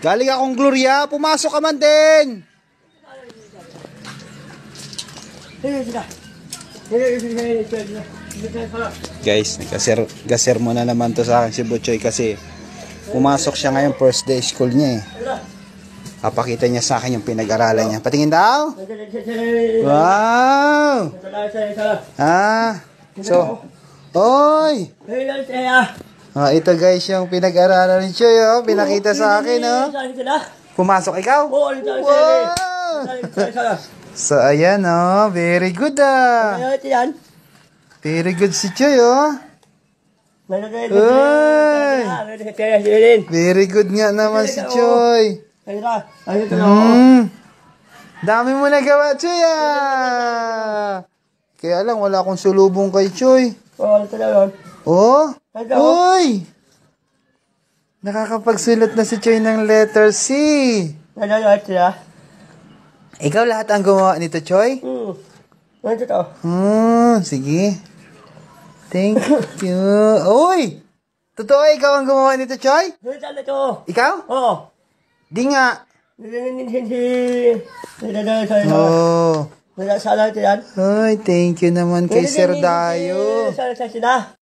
Galing akong Gloria, pumasok ka man din. Guys, nagkaser gaser mo na naman to sa akin si Butchoy kasi pumasok siya ngayon first day school niya eh. Papakita niya sa akin yung pinag-aralan niya. Patingin daw. Wow! Ah, so, oy! Ah, ito guys yung pinag-aralan ni Choy, oh. Pinakita sa akin, oh. Pumasok ikaw? Wow! So, ayan, oh. Very good, ah. Very good si Choy, oh. Very good nga naman si Choy. Hmm. Dami mo nagawa, Choy, ah. Kaya lang, wala akong sulubong kay Choy. Oh? Uy! Nakakapagsulat na si Choy ng letter C. Ikaw lahat ang gumawa nito, Choy? Hmm, sige. Thank you. Uy! Totoo, ikaw ang gumawa nito, Choy? Ikaw? Oh. Di nga. Oh. Oh. Ay, thank you naman kay Sir Dayo. Sana sa sila.